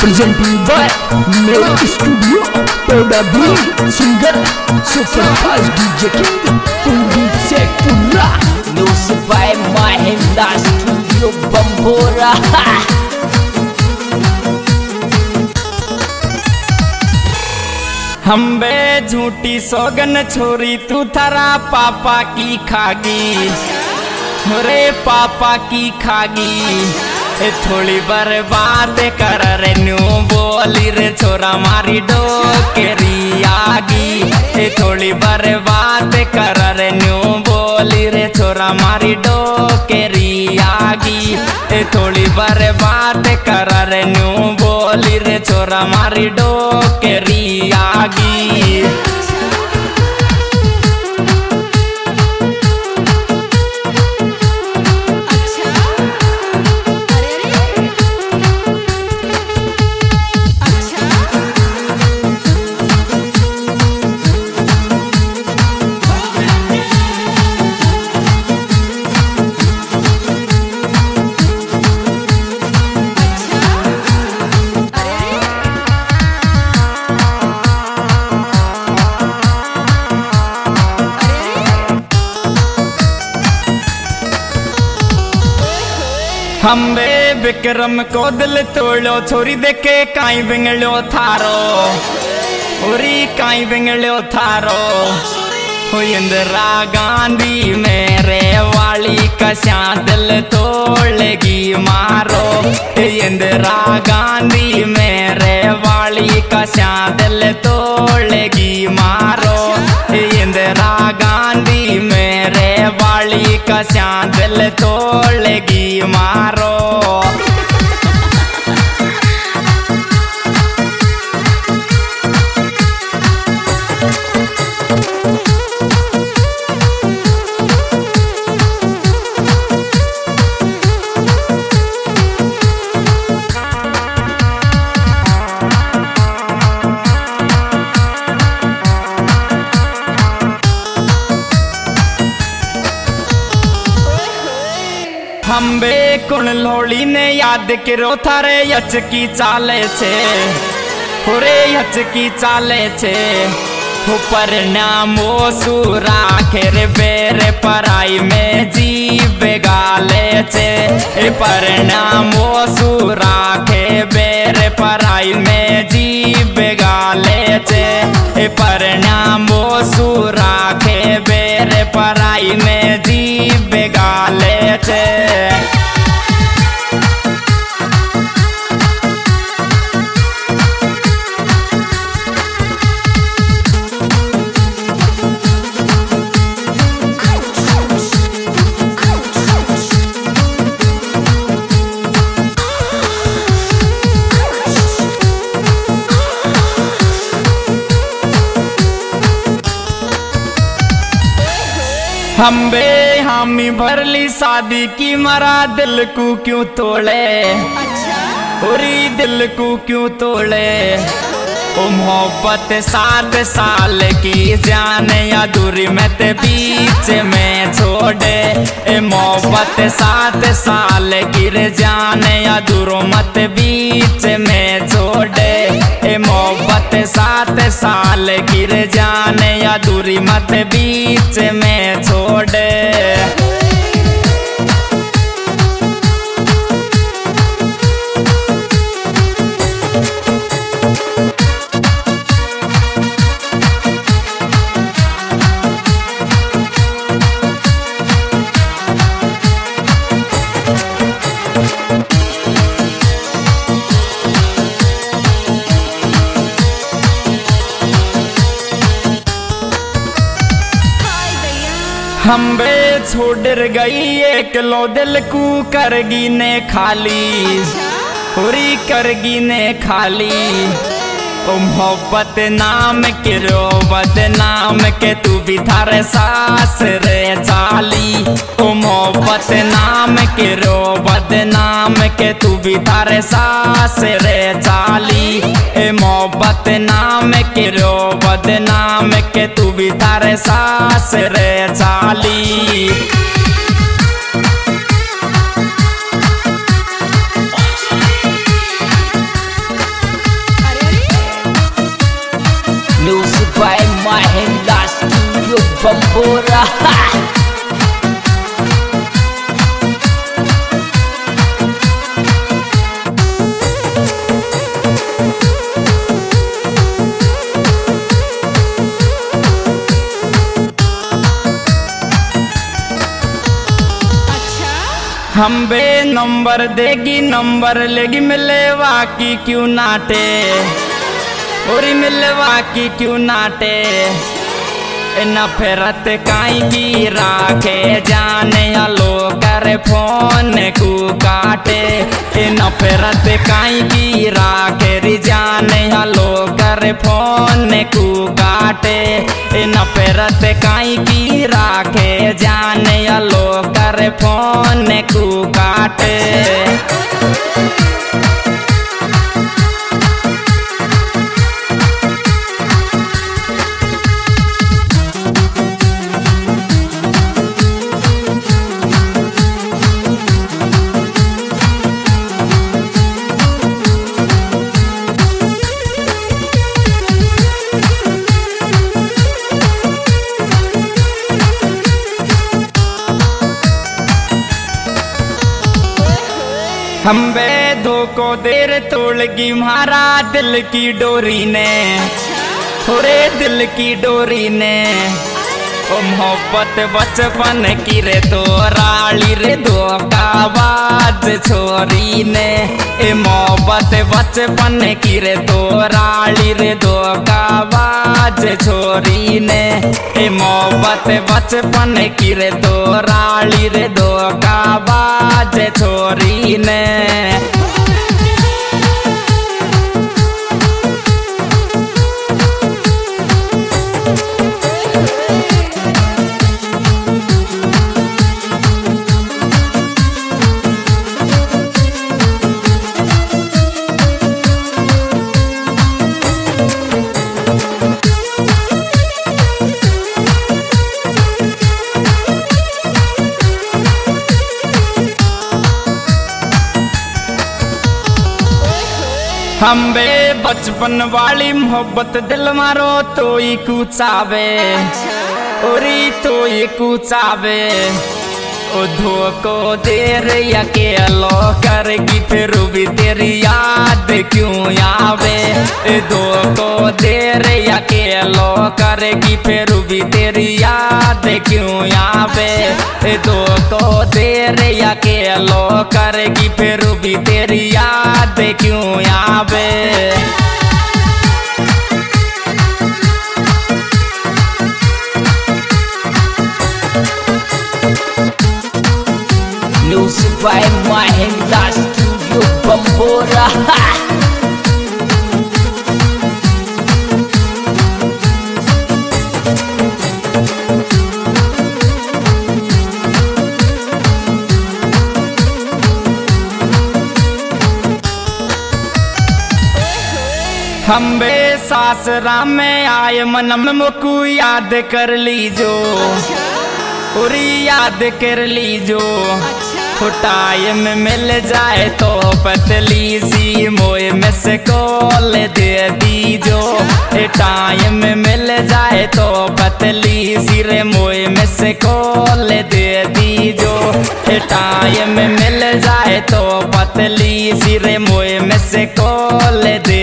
presenting by Melody Studio Todabi singer super fast DJ King Kuldeep Sekpura Music by Mahindra Studio Bambora हम बे झूठी सोगन छोरी तू थरा पापा की खागी रे पापा की खागी ए थोड़ी बर्बाद कर रे न्यू बोली रे, छोरा मारी डोकेरी आगी। ए थोड़ी बर्बाद कर रे न्यू बोली रे, छोरा मारी डोकेरी आगी। ए थोड़ी बर्बाद कर रे न्यू बोली रे, छोरा मारी डोकेरी आगी। हम बे विक्रम को दिल तोड़ो, छोरी देखे काई बिंगलो थारो। ओरी काई बिंगलो थारो। इंदिरा गांधी, मेरे वाली कशा दिल तोड़ेगी मारो। इंदिरा गांधी, मेरे वाली कशा दिल तोड़ेगी मारो। इंदिरा गांधी, मेरे वाली कशा दिल तोड़ेगी मारो। हम बे कुण लोड़ी ने याद करो, थारे यच की चाले छे। होरे यच की चाले छे। हो परिणामो सुरा खेर बेर पराई में जीव गाले छे। ए परिणामो सुरा खे बेर पराई में हम बे हामी भरली शादी की मरा दिल को क्यों तोड़े? अच्छा। उरी दिल को क्यों तोड़े? ओ मोहब्बत सात साल की जाने अधूरी में ते बीच में छोड़े। ए मोहब्बत सात साल की रे जाने अधूरो मत बीच में छोड़े। ए मोहब्बत सात साल की रे जाने अधूरी मत बीच में छोड़े। हम बे छोड़ गई एक लो दिल को करगी ने खाली। पूरी करगी ने खाली। मोहब्बत नाम के रो बदनाम के तू भी थारे सास रे जाली ओ मोहब्बत नाम के रो बदनाम के तू भी थारे सास रे जाली ए मोहब्बत नाम के रो बदनाम के तू भी थारे सास रे चाली। बम्बोरा अच्छा। हम बे नंबर देगी नंबर लेगी मिलेवा की क्यों नाटे? और मिलवा की क्यों नाटे? ए न काई राखे जाने आलो करे फ़ोन को काटे। ए न काई राखे जाने आलो करे फ़ोन को काटे। ए न काई राखे जाने आलो करे फ़ोन को काटे। हम बे दो को देर तोड़गी मारा दिल की डोरी ने। थोड़े दिल की डोरी ने। ओ मोहब्बत बचपन की रे तो राली रे दो काबाज छोरी ने। ए मोहब्बत बचपन की रे तो राली रे दो काबाज छोरी ने। ए मोहब्बत बचपन की रे तो राली रे दो काबाज हम बे बचपन वाली मोहब्बत दिल मारो तो ही कुचावे। ओरी तो ही कुचावे। ओ धोको देर अकेलो करेगी फिर भी तेरी याद क्यों आवे? धोको देर के अकेलो करेगी फिर भी तेरी याद क्यों आवे? धोको देर के अकेलो करेगी फिर भी तेरी याद क्यों आवे Music by Mahindra Studio Bambora हम बे सासरा में आए मन मुकु याद कर लीजो। उरी याद कर लीजो। टाइम मिल जाए तो पतली सी मोए में से कॉल दे दीजो। टाइम मिल जाए तो पतली सी रे मोए में से कॉल दे दीजो। टाइम मिल जाए तो पतली सी रे मोए में से कॉल दे